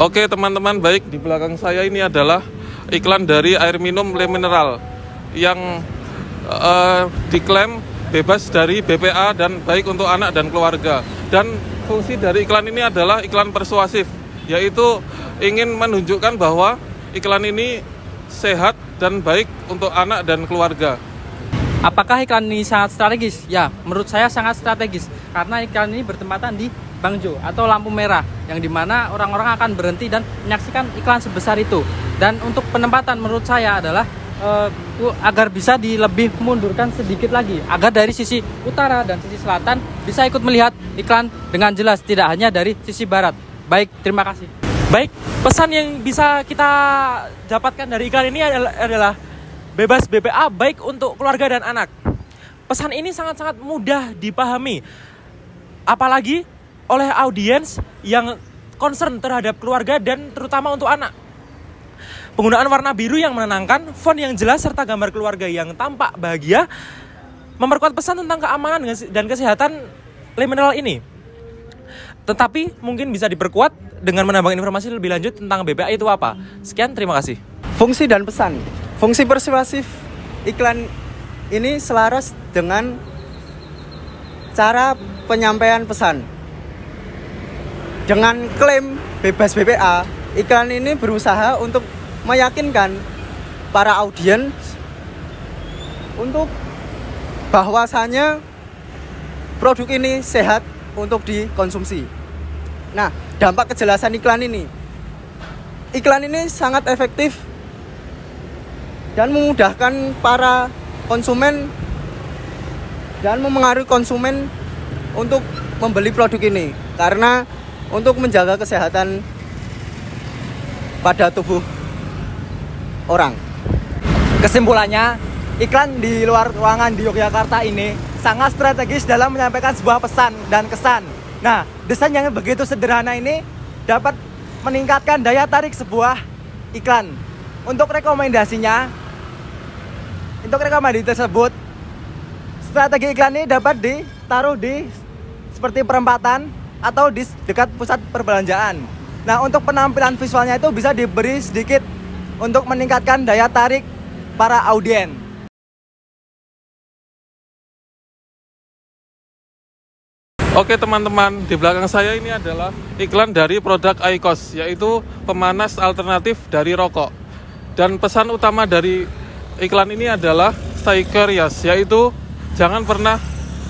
Oke teman-teman baik di belakang saya ini adalah iklan dari air minum Le Mineral yang uh, diklaim bebas dari BPA dan baik untuk anak dan keluarga. Dan fungsi dari iklan ini adalah iklan persuasif, yaitu ingin menunjukkan bahwa iklan ini sehat dan baik untuk anak dan keluarga. Apakah iklan ini sangat strategis? Ya, menurut saya sangat strategis karena iklan ini bertempatan di Bangjo atau lampu merah yang di mana orang-orang akan berhenti dan menyaksikan iklan sebesar itu. Dan untuk penempatan menurut saya adalah uh, agar bisa dilebih mundurkan sedikit lagi agar dari sisi utara dan sisi selatan bisa ikut melihat iklan dengan jelas tidak hanya dari sisi barat. Baik, terima kasih. Baik, pesan yang bisa kita dapatkan dari iklan ini adalah, adalah bebas BPA baik untuk keluarga dan anak. Pesan ini sangat-sangat mudah dipahami. Apalagi oleh audiens yang concern terhadap keluarga dan terutama untuk anak. Penggunaan warna biru yang menenangkan, font yang jelas serta gambar keluarga yang tampak bahagia memperkuat pesan tentang keamanan dan kesehatan liminal ini. Tetapi mungkin bisa diperkuat dengan menambah informasi lebih lanjut tentang BPA itu apa. Sekian, terima kasih. Fungsi dan pesan. Fungsi persuasif iklan ini selaras dengan cara penyampaian pesan dengan klaim bebas BPA, iklan ini berusaha untuk meyakinkan para audiens untuk bahwasanya produk ini sehat untuk dikonsumsi. Nah, dampak kejelasan iklan ini. Iklan ini sangat efektif dan memudahkan para konsumen dan memengaruhi konsumen untuk membeli produk ini karena untuk menjaga kesehatan pada tubuh orang. Kesimpulannya, iklan di luar ruangan di Yogyakarta ini sangat strategis dalam menyampaikan sebuah pesan dan kesan. Nah, desain yang begitu sederhana ini dapat meningkatkan daya tarik sebuah iklan. Untuk rekomendasinya, untuk rekomendasi tersebut, strategi iklan ini dapat ditaruh di seperti perempatan atau di dekat pusat perbelanjaan. Nah, untuk penampilan visualnya itu bisa diberi sedikit untuk meningkatkan daya tarik para audiens. Oke teman-teman, di belakang saya ini adalah iklan dari produk IQOS, yaitu pemanas alternatif dari rokok. Dan pesan utama dari iklan ini adalah stay curious, yaitu jangan pernah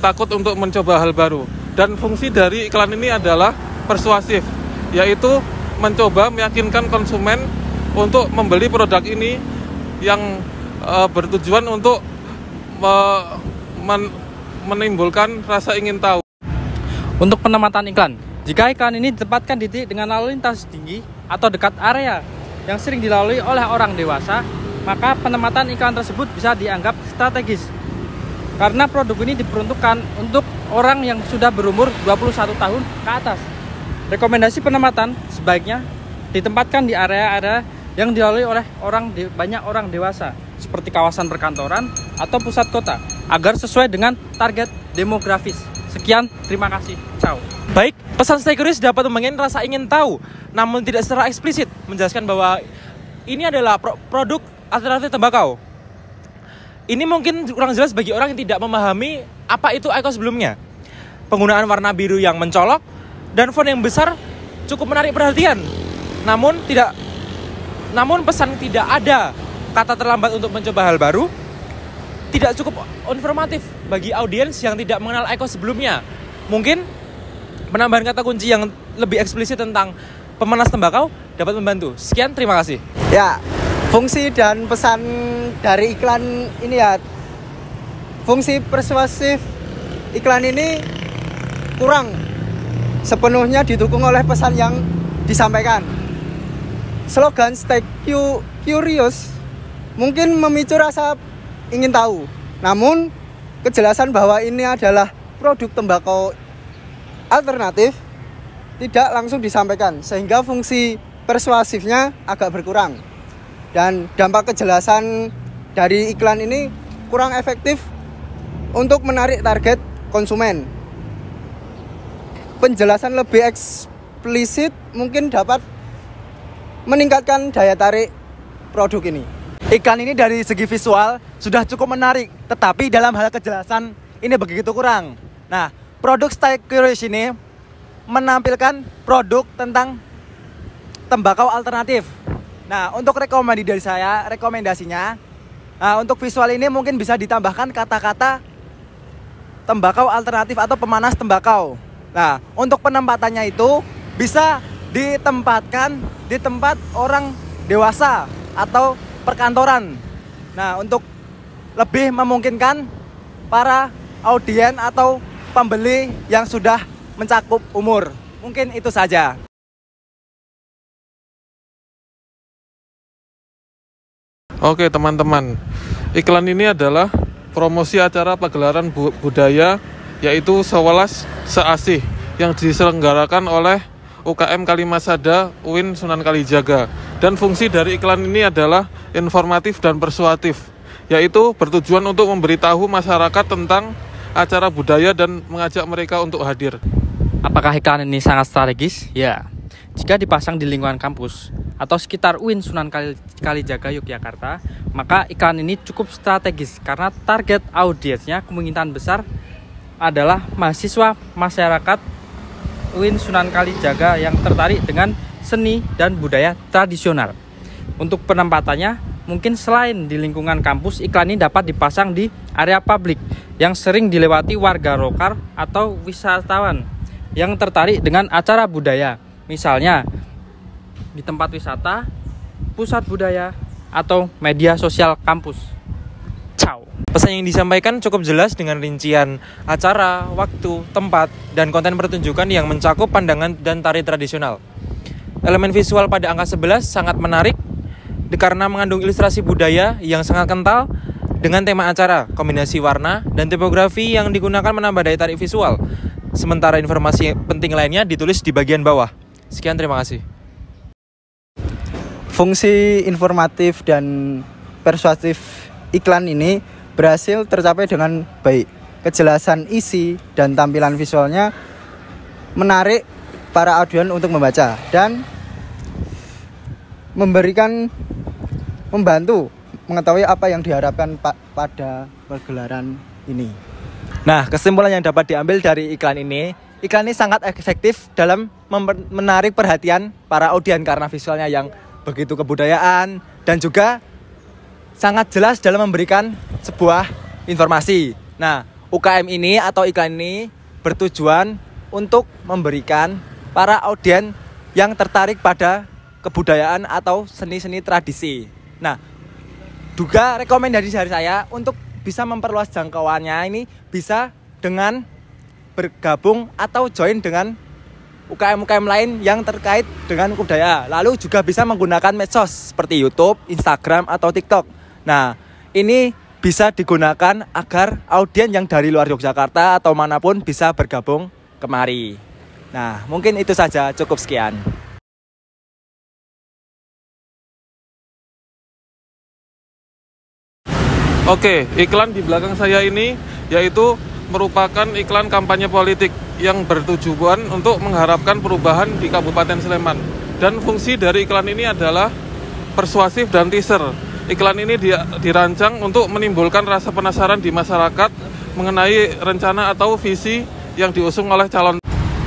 takut untuk mencoba hal baru. Dan fungsi dari iklan ini adalah persuasif, yaitu mencoba meyakinkan konsumen untuk membeli produk ini yang e, bertujuan untuk me, men, menimbulkan rasa ingin tahu. Untuk penempatan iklan, jika iklan ini ditempatkan di titik dengan lalu lintas tinggi atau dekat area yang sering dilalui oleh orang dewasa, maka penempatan iklan tersebut bisa dianggap strategis karena produk ini diperuntukkan untuk orang yang sudah berumur 21 tahun ke atas. Rekomendasi penempatan sebaiknya ditempatkan di area-area yang dilalui oleh orang banyak orang dewasa seperti kawasan perkantoran atau pusat kota agar sesuai dengan target demografis. Sekian, terima kasih. Ciao. Baik, pesan Curious dapat membangun rasa ingin tahu, namun tidak secara eksplisit menjelaskan bahwa ini adalah pro produk alternatif tembakau ini mungkin kurang jelas bagi orang yang tidak memahami apa itu IQOS sebelumnya. Penggunaan warna biru yang mencolok dan font yang besar cukup menarik perhatian. Namun tidak namun pesan tidak ada kata terlambat untuk mencoba hal baru tidak cukup informatif bagi audiens yang tidak mengenal IQOS sebelumnya. Mungkin penambahan kata kunci yang lebih eksplisit tentang pemanas tembakau dapat membantu. Sekian, terima kasih. Ya, fungsi dan pesan dari iklan ini ya. Fungsi persuasif iklan ini kurang. Sepenuhnya didukung oleh pesan yang disampaikan. Slogan stay curious mungkin memicu rasa ingin tahu. Namun kejelasan bahwa ini adalah produk tembakau alternatif tidak langsung disampaikan sehingga fungsi persuasifnya agak berkurang dan dampak kejelasan dari iklan ini kurang efektif untuk menarik target konsumen. Penjelasan lebih eksplisit mungkin dapat meningkatkan daya tarik produk ini. Iklan ini dari segi visual sudah cukup menarik, tetapi dalam hal kejelasan ini begitu kurang. Nah, produk Style Curious ini menampilkan produk tentang tembakau alternatif. Nah, untuk rekomendasi dari saya, rekomendasinya, nah, untuk visual ini mungkin bisa ditambahkan kata-kata tembakau alternatif atau pemanas tembakau. Nah, untuk penempatannya itu bisa ditempatkan di tempat orang dewasa atau perkantoran. Nah, untuk lebih memungkinkan para audien atau pembeli yang sudah mencakup umur. Mungkin itu saja. Oke teman-teman, iklan ini adalah promosi acara pagelaran bu- budaya yaitu Sewelas Seasih yang diselenggarakan oleh UKM Kalimasada UIN Sunan Kalijaga. Dan fungsi dari iklan ini adalah informatif dan persuatif, yaitu bertujuan untuk memberitahu masyarakat tentang acara budaya dan mengajak mereka untuk hadir. Apakah iklan ini sangat strategis? Ya. Jika dipasang di lingkungan kampus atau sekitar UIN Sunan Kali- Kalijaga Yogyakarta, maka iklan ini cukup strategis karena target audiensnya kemungkinan besar adalah mahasiswa masyarakat UIN Sunan Kalijaga yang tertarik dengan seni dan budaya tradisional. Untuk penempatannya, mungkin selain di lingkungan kampus, iklan ini dapat dipasang di area publik yang sering dilewati warga lokal atau wisatawan yang tertarik dengan acara budaya. Misalnya di tempat wisata, pusat budaya, atau media sosial kampus. Ciao. Pesan yang disampaikan cukup jelas dengan rincian acara, waktu, tempat, dan konten pertunjukan yang mencakup pandangan dan tari tradisional. Elemen visual pada angka 11 sangat menarik karena mengandung ilustrasi budaya yang sangat kental dengan tema acara, kombinasi warna, dan tipografi yang digunakan menambah daya tarik visual. Sementara informasi penting lainnya ditulis di bagian bawah. Sekian, terima kasih. Fungsi informatif dan persuasif iklan ini berhasil tercapai dengan baik. Kejelasan isi dan tampilan visualnya menarik para audien untuk membaca dan memberikan membantu mengetahui apa yang diharapkan pa- pada pergelaran ini. Nah, kesimpulan yang dapat diambil dari iklan ini, iklan ini sangat efektif dalam menarik perhatian para audien karena visualnya yang begitu kebudayaan dan juga sangat jelas dalam memberikan sebuah informasi. Nah, UKM ini atau iklan ini bertujuan untuk memberikan para audien yang tertarik pada kebudayaan atau seni-seni tradisi. Nah, juga rekomendasi dari saya untuk bisa memperluas jangkauannya ini bisa dengan bergabung atau join dengan UKM-UKM lain yang terkait dengan budaya. Lalu juga bisa menggunakan medsos seperti YouTube, Instagram, atau TikTok. Nah, ini bisa digunakan agar audien yang dari luar Yogyakarta atau mana pun bisa bergabung kemari. Nah, mungkin itu saja, cukup sekian. Oke, iklan di belakang saya ini yaitu merupakan iklan kampanye politik yang bertujuan untuk mengharapkan perubahan di Kabupaten Sleman. Dan fungsi dari iklan ini adalah persuasif dan teaser. Iklan ini dirancang untuk menimbulkan rasa penasaran di masyarakat mengenai rencana atau visi yang diusung oleh calon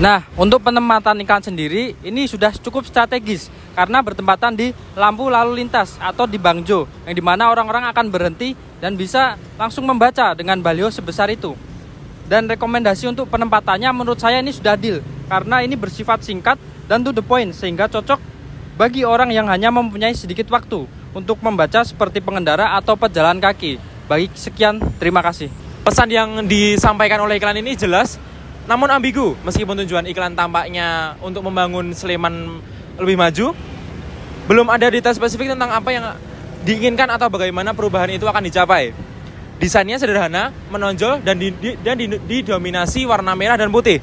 Nah, untuk penempatan iklan sendiri ini sudah cukup strategis karena bertempatan di lampu lalu lintas atau di Bangjo yang di mana orang-orang akan berhenti dan bisa langsung membaca dengan baliho sebesar itu. Dan rekomendasi untuk penempatannya menurut saya ini sudah deal karena ini bersifat singkat dan to the point sehingga cocok bagi orang yang hanya mempunyai sedikit waktu untuk membaca seperti pengendara atau pejalan kaki. Baik, sekian, terima kasih. Pesan yang disampaikan oleh iklan ini jelas namun ambigu meskipun tujuan iklan tampaknya untuk membangun Sleman lebih maju belum ada detail spesifik tentang apa yang diinginkan atau bagaimana perubahan itu akan dicapai desainnya sederhana menonjol dan di- di- dan di- didominasi warna merah dan putih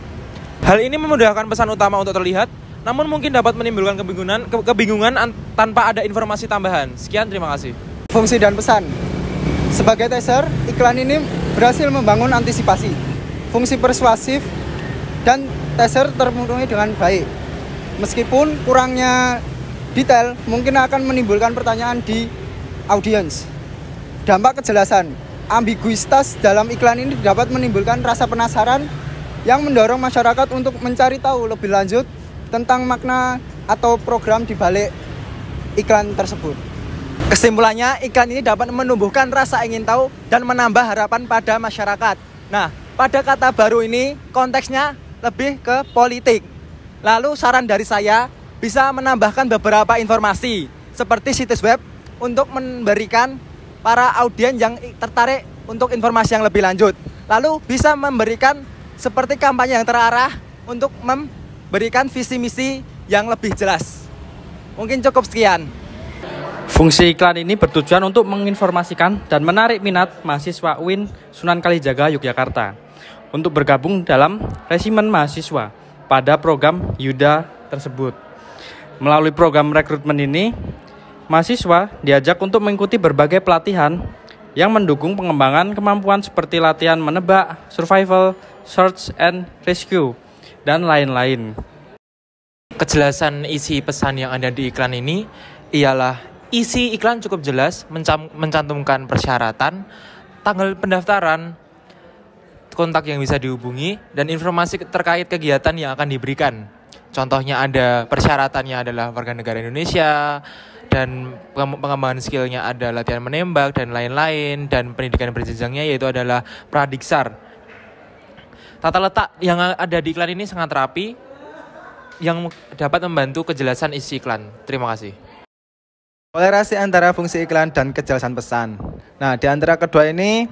hal ini memudahkan pesan utama untuk terlihat namun mungkin dapat menimbulkan kebingungan ke- kebingungan an- tanpa ada informasi tambahan sekian terima kasih Fungsi dan pesan. Sebagai teaser, iklan ini berhasil membangun antisipasi, fungsi persuasif, dan teaser terpenuhi dengan baik. Meskipun kurangnya detail mungkin akan menimbulkan pertanyaan di audiens. Dampak kejelasan, ambiguitas dalam iklan ini dapat menimbulkan rasa penasaran yang mendorong masyarakat untuk mencari tahu lebih lanjut tentang makna atau program di balik iklan tersebut. Kesimpulannya, iklan ini dapat menumbuhkan rasa ingin tahu dan menambah harapan pada masyarakat. Nah, pada kata baru ini konteksnya lebih ke politik. Lalu saran dari saya bisa menambahkan beberapa informasi seperti situs web untuk memberikan para audien yang tertarik untuk informasi yang lebih lanjut. Lalu bisa memberikan seperti kampanye yang terarah untuk memberikan visi misi yang lebih jelas. Mungkin cukup sekian. Fungsi iklan ini bertujuan untuk menginformasikan dan menarik minat mahasiswa UIN Sunan Kalijaga Yogyakarta untuk bergabung dalam resimen mahasiswa pada program Yuda tersebut. Melalui program rekrutmen ini, mahasiswa diajak untuk mengikuti berbagai pelatihan yang mendukung pengembangan kemampuan seperti latihan menebak, survival, search and rescue, dan lain-lain. Kejelasan isi pesan yang ada di iklan ini ialah isi iklan cukup jelas mencantumkan persyaratan, tanggal pendaftaran, kontak yang bisa dihubungi, dan informasi terkait kegiatan yang akan diberikan. Contohnya ada persyaratannya adalah warga negara Indonesia, dan pengembangan skillnya ada latihan menembak dan lain-lain, dan pendidikan berjenjangnya yaitu adalah pradiksar. Tata letak yang ada di iklan ini sangat rapi, yang dapat membantu kejelasan isi iklan. Terima kasih. Kolerasi antara fungsi iklan dan kejelasan pesan. Nah, di antara kedua ini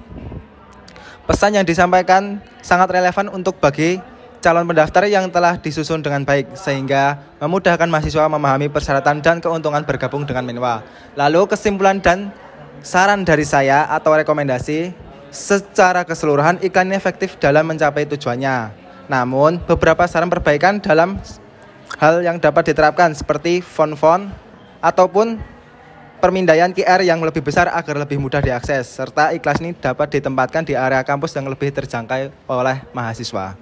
pesan yang disampaikan sangat relevan untuk bagi calon pendaftar yang telah disusun dengan baik sehingga memudahkan mahasiswa memahami persyaratan dan keuntungan bergabung dengan Menwa. Lalu kesimpulan dan saran dari saya atau rekomendasi secara keseluruhan iklan efektif dalam mencapai tujuannya. Namun beberapa saran perbaikan dalam hal yang dapat diterapkan seperti font-font ataupun permindaian QR yang lebih besar agar lebih mudah diakses, serta ikhlas ini dapat ditempatkan di area kampus yang lebih terjangkau oleh mahasiswa.